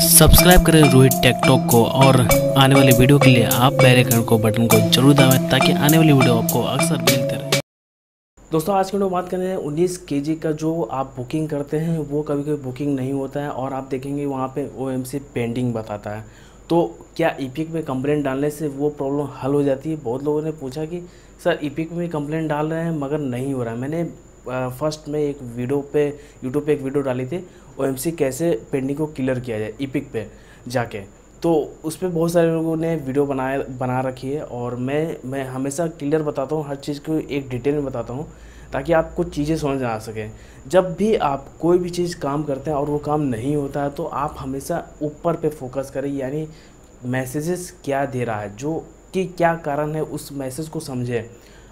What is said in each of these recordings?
Subscribe करें Rohit tech talk को और आने वाले वीडियो के लिए आप बेल आइकन को बटन को ज़रूर दबाएँ ताकि आने वाली वीडियो आपको अक्सर मिलते रहे। दोस्तों, आज के वीडियो बात करें उन्नीस के जी का जो आप बुकिंग करते हैं, वो कभी कभी बुकिंग नहीं होता है और आप देखेंगे वहाँ पे ओ पेंडिंग बताता है। तो क्या ईपिक में कंप्लेंट डालने से वो प्रॉब्लम हल हो जाती है? बहुत लोगों ने पूछा कि, सर ईपिक में कंप्लेंट डाल रहे हैं, मगर नहीं हो रहा है। मैंने फ़र्स्ट में एक वीडियो पे यूट्यूब पे एक वीडियो डाली थी ओ कैसे पेंडिंग को क्लियर किया जाए ईपिक पे जाके। तो उस पर बहुत सारे लोगों ने वीडियो बनाया, बना रखी है और मैं मैं हमेशा क्लियर बताता हूँ, हर चीज़ को एक डिटेल में बताता हूँ, ताकि आप कुछ चीज़ें समझ आ सकें। जब भी आप कोई भी चीज़ काम करते हैं और वो काम नहीं होता है तो आप हमेशा ऊपर पे फोकस करें, यानी मैसेजेस क्या दे रहा है, जो कि क्या कारण है, उस मैसेज को समझें।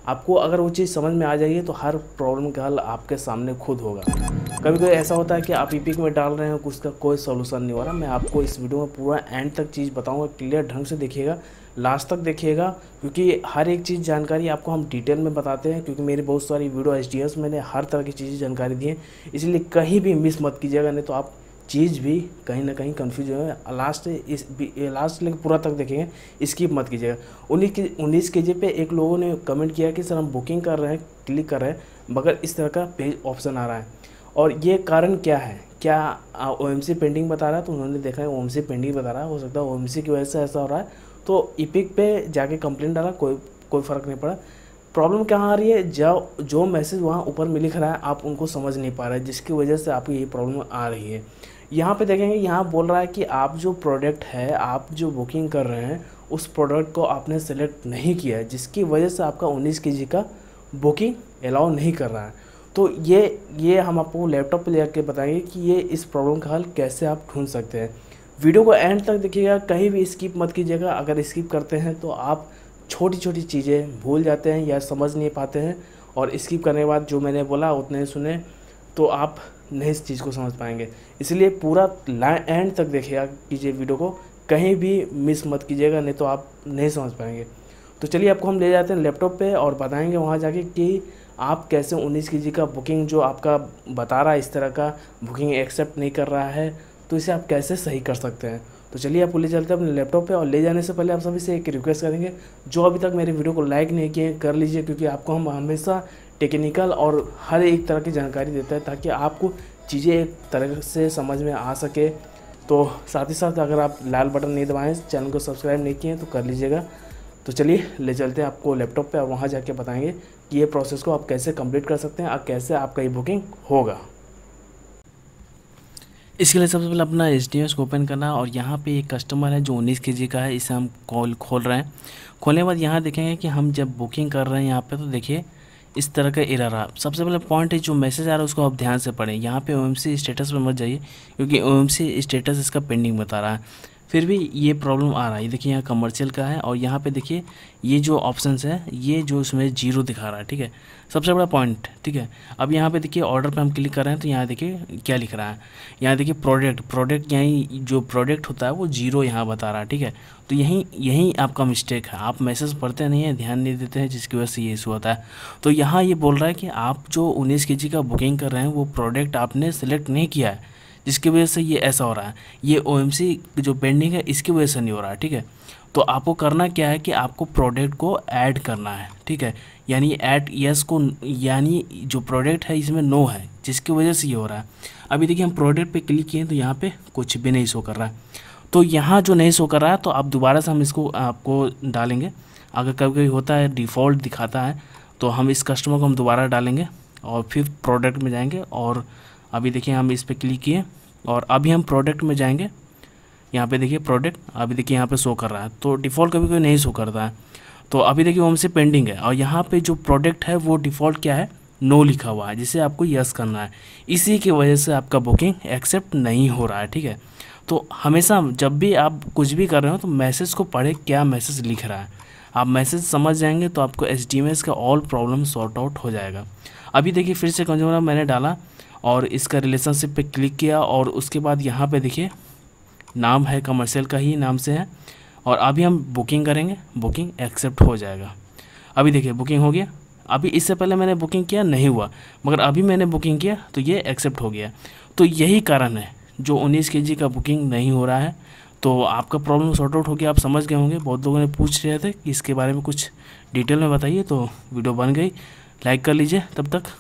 आपको अगर वो चीज़ समझ में आ जाएगी तो हर प्रॉब्लम का हल आपके सामने खुद होगा। कभी कभी ऐसा होता है कि आप ई में डाल रहे हैं, उसका कोई सोल्यूशन नहीं हो रहा। मैं आपको इस वीडियो में पूरा एंड तक चीज़ बताऊँगा क्लियर ढंग से देखिएगा लास्ट तक देखिएगा, क्योंकि हर एक चीज़ जानकारी आपको हम डिटेल में बताते हैं, क्योंकि मेरी बहुत सारी वीडियो एचडीएस मैंने हर तरह की चीज़ें जानकारी दी है। इसलिए कहीं भी मिस मत कीजिएगा, नहीं तो आप चीज़ भी कहीं ना कहीं कन्फ्यूज़ हो। लास्ट इस लास्ट लेकर पूरा तक देखेंगे स्किप मत कीजिएगा। उन्नीस के उन्नीस के जी पे एक लोगों ने कमेंट किया कि सर हम बुकिंग कर रहे हैं क्लिक कर रहे हैं, मगर इस तरह का पेज ऑप्शन आ रहा है। और ये कारण क्या है? क्या ओ एम सी पेंडिंग बता रहा है? तो उन्होंने देखा है ओ एम सी पेंडिंग बता रहा है। हो सकता है ओ एम सी की वजह से ऐसा हो रहा है। तो इपिक पे जाके कंप्लेंट डाला, कोई कोई फ़र्क नहीं पड़ा। प्रॉब्लम कहाँ आ रही है? जो जो मैसेज वहाँ ऊपर में लिख रहा है, आप उनको समझ नहीं पा रहे, जिसकी वजह से आपको यही प्रॉब्लम आ रही है। यहाँ पे देखेंगे, यहाँ बोल रहा है कि आप जो प्रोडक्ट है, आप जो बुकिंग कर रहे हैं, उस प्रोडक्ट को आपने सेलेक्ट नहीं किया है, जिसकी वजह से आपका 19 के का बुकिंग अलाउ नहीं कर रहा है। तो ये ये हम आपको लैपटॉप पे लेकर बताएँगे कि ये इस प्रॉब्लम का हल कैसे आप ढूंढ सकते हैं। वीडियो को एंड तक देखिएगा, कहीं भी स्किप मत कीजिएगा। अगर स्किप करते हैं तो आप छोटी छोटी चीज़ें भूल जाते हैं या समझ नहीं पाते हैं। और स्किप करने के बाद जो मैंने बोला, उतने सुने तो आप नहीं इस चीज़ को समझ पाएँगे। इसलिए पूरा एंड तक देखिएगा कीजिए वीडियो को। कहीं भी मिस मत कीजिएगा, नहीं तो आप नहीं समझ पाएँगे। तो चलिए आपको हम ले जाते हैं लैपटॉप पे और बताएँगे वहाँ जाके कि आप कैसे उन्नीस के जी का बुकिंग जो आपका बता रहा है इस तरह का बुकिंग एक्सेप्ट नहीं कर रहा है तो इसे आप कैसे सही कर सकते हैं? तो चलिए आप ले चलते हैं अपने लैपटॉप पे और ले जाने से पहले आप सभी से एक रिक्वेस्ट करेंगे। जो अभी तक मेरे वीडियो को लाइक नहीं किए, कर लीजिए, क्योंकि आपको हम हमेशा टेक्निकल और हर एक तरह की जानकारी देता है ताकि आपको चीज़ें एक तरह से समझ में आ सके। तो साथ ही साथ अगर आप लाल बटन नहीं दबाएँ, चैनल को सब्सक्राइब नहीं किए तो कर लीजिएगा। तो चलिए, ले चलते हैं आपको लैपटॉप पे और वहाँ जाके बताएँगे कि ये प्रोसेस को आप कैसे कंप्लीट कर सकते हैं और कैसे आपका ये बुकिंग होगा। इसके लिए सबसे पहले अपना एच डी को ओपन करना और यहाँ पे एक कस्टमर है जो उन्नीस के का है, इसे हम कॉल खोल रहे हैं। खोलने के बाद यहाँ देखेंगे कि हम जब बुकिंग कर रहे हैं यहाँ पे तो देखिए इस तरह का एरर रहा। सबसे पहले पॉइंट है, जो मैसेज आ रहा है, उसको आप ध्यान से पढ़ें। यहाँ पे ओएमसी स्टेटस पर मत जाइए, क्योंकि ओएमसी स्टेटस इसका पेंडिंग बता रहा है। फिर भी ये प्रॉब्लम आ रहा है। देखिए यहाँ कमर्शियल का है और यहाँ पे देखिए ये जो ऑप्शंस है, ये जो इसमें ज़ीरो दिखा रहा है, ठीक है? सबसे बड़ा पॉइंट ठीक है? अब यहाँ पे देखिए ऑर्डर पे हम क्लिक कर रहे हैं तो यहाँ देखिए क्या लिख रहा है? यहाँ देखिए प्रोडक्ट प्रोडक्ट यहीं जो प्रोडक्ट होता है वो ज़ीरो यहाँ बता रहा है, ठीक है? तो यहीं यहीं आपका मिस्टेक है। आप मैसेज पढ़ते नहीं हैं, ध्यान नहीं देते हैं, जिसकी वजह से ये इशू होता है। तो यहाँ ये बोल रहा है कि आप जो उन्नीस के का बुकिंग कर रहे हैं, वो प्रोडक्ट आपने सेलेक्ट नहीं किया है। जिसकी वजह से ये ऐसा हो रहा है। ये ओएमसी जो पेंडिंग है, इसकी वजह से नहीं हो रहा है ठीक है? तो आपको करना क्या है कि आपको प्रोडक्ट को ऐड करना है, ठीक है? यानी ऐड यस को, यानी जो प्रोडक्ट है, इसमें नो है, जिसकी वजह से ये हो रहा है। अभी देखिए, हम प्रोडक्ट पे क्लिक किए तो यहाँ पे कुछ भी नहीं शो कर रहा है। तो यहाँ जो नहीं शो कर रहा है तो आप दोबारा से हम इसको, आपको डालेंगे। अगर कभी कभी होता है डिफ़ॉल्ट दिखाता है तो हम इस कस्टमर को हम दोबारा डालेंगे और फिर प्रोडक्ट में जाएँगे और अभी देखिए हम इस पर क्लिक किए और अभी हम प्रोडक्ट में जाएँगे। यहाँ पे देखिए प्रोडक्ट अभी देखिए यहाँ पे शो कर रहा है। तो डिफ़ॉल्ट कभी कोई नहीं शो करता है। तो अभी देखिए वो हमसे पेंडिंग है और यहाँ पे जो प्रोडक्ट है वो डिफ़ॉल्ट क्या है? नो लिखा हुआ है, जिसे आपको यस करना है। इसी की वजह से आपका बुकिंग एक्सेप्ट नहीं हो रहा है, ठीक है? तो हमेशा जब भी आप कुछ भी कर रहे हो तो मैसेज को पढ़े क्या मैसेज लिख रहा है। आप मैसेज समझ जाएँगे तो आपको एच का ऑल प्रॉब्लम सॉर्ट आउट हो जाएगा। अभी देखिए फिर से कंज्यूमर मैंने डाला। और इसका रिलेशनशिप पे क्लिक किया और उसके बाद यहाँ पे देखिए, नाम है कमर्शियल का ही नाम से है और अभी हम बुकिंग करेंगे बुकिंग एक्सेप्ट हो जाएगा। अभी देखिए बुकिंग हो गया। अभी इससे पहले मैंने बुकिंग किया नहीं हुआ, मगर अभी मैंने बुकिंग किया तो ये एक्सेप्ट हो गया। तो यही कारण है, जो उन्नीस के का बुकिंग नहीं हो रहा है। तो आपका प्रॉब्लम सॉर्ट आउट हो गया, आप समझ गए होंगे। बहुत लोगों ने पूछ रहे थे कि इसके बारे में कुछ डिटेल में बताइए तो वीडियो बन गई। लाइक कर लीजिए, तब तक।